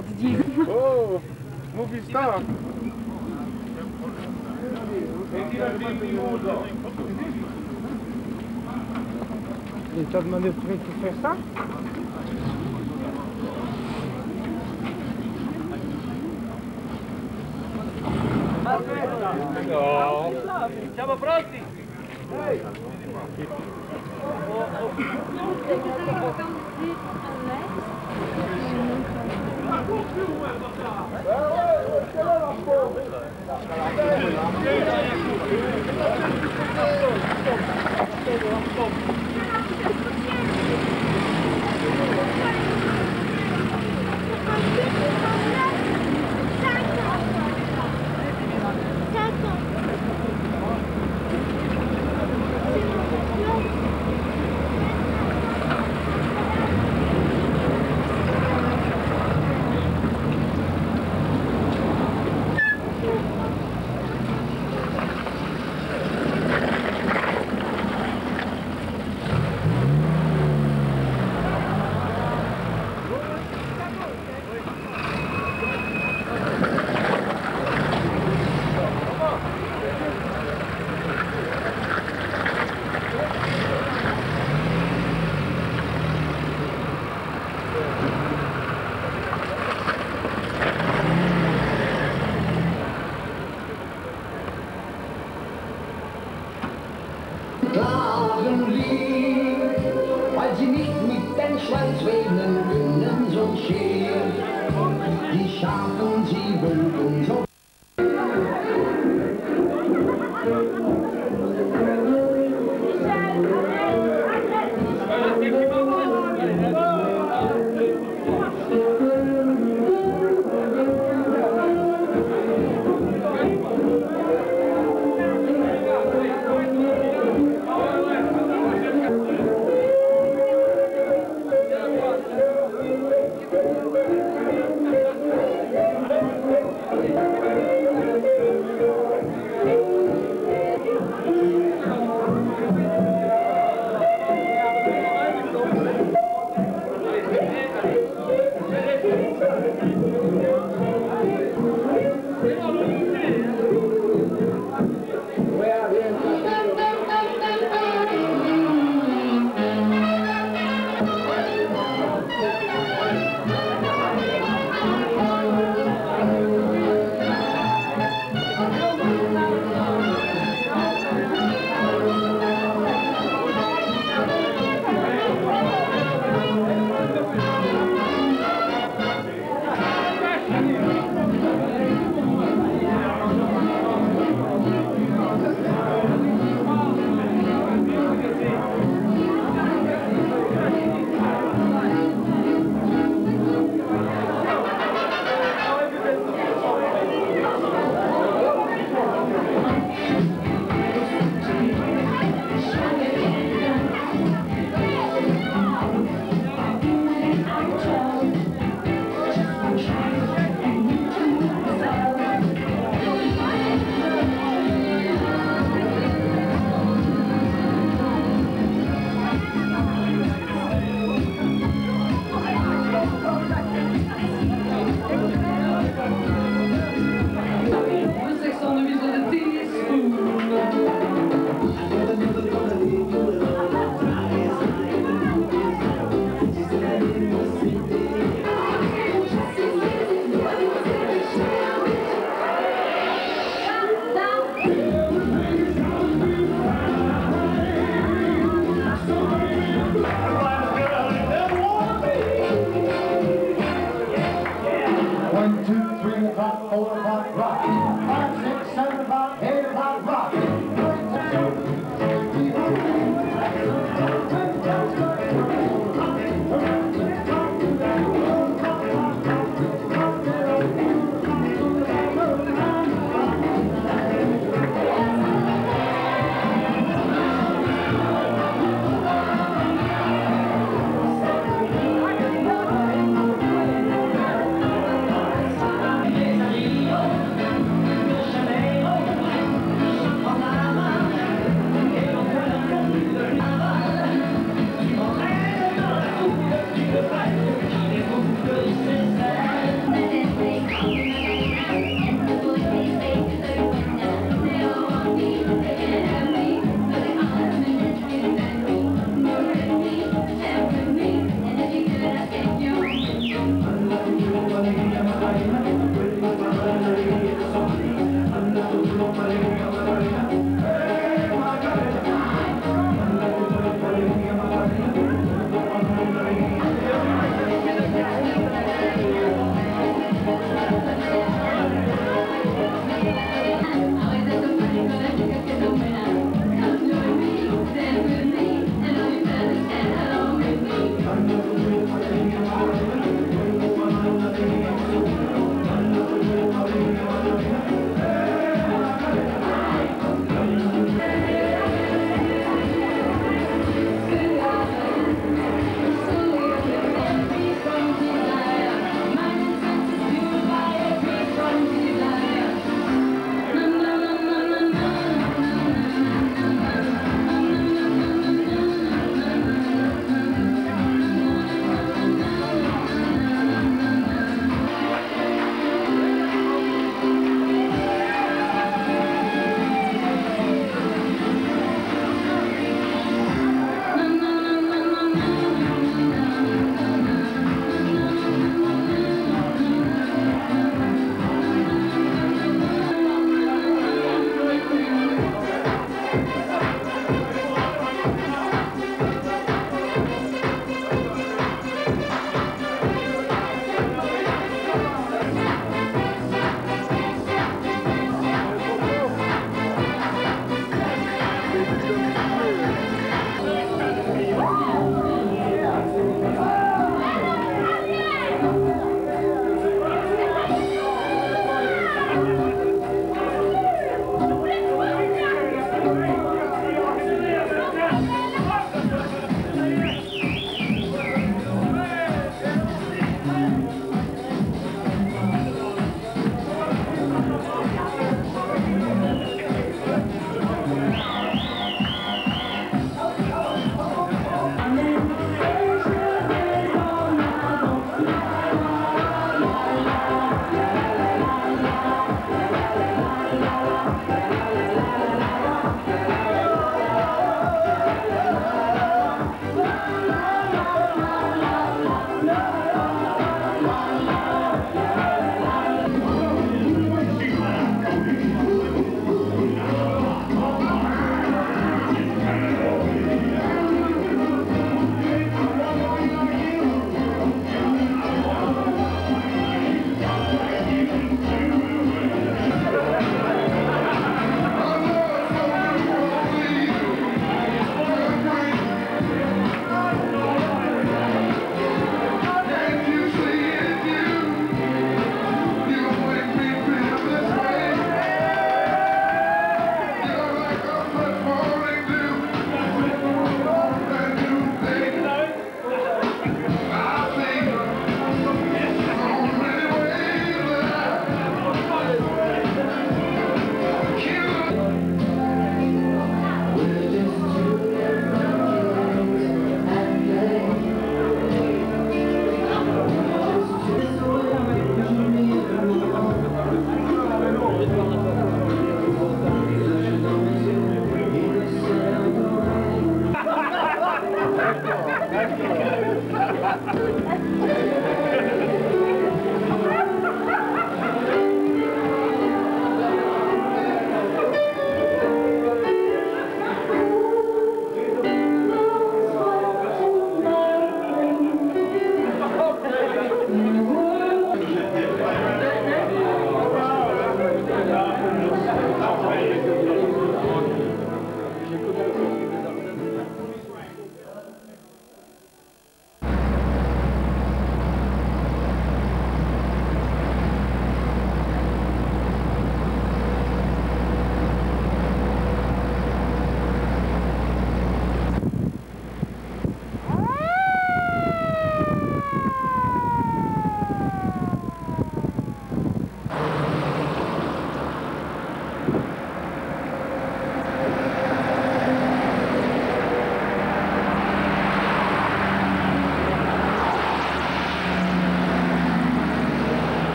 Rien, Didier. Oh, movie star. Il t'a demandé de faire ça Siamo pronti? Thank you. One, two, three o'clock, four o'clock, rock.